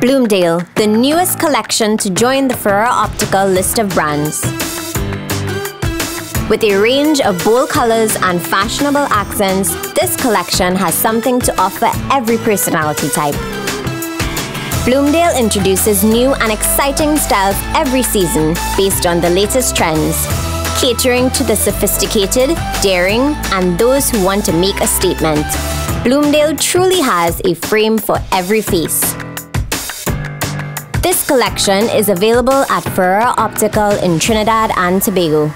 Bloomdale, the newest collection to join the Ferreira Optical list of brands. With a range of bold colors and fashionable accents, this collection has something to offer every personality type. Bloomdale introduces new and exciting styles every season based on the latest trends, catering to the sophisticated, daring, and those who want to make a statement. Bloomdale truly has a frame for every face. Collection is available at Ferreira Optical in Trinidad and Tobago.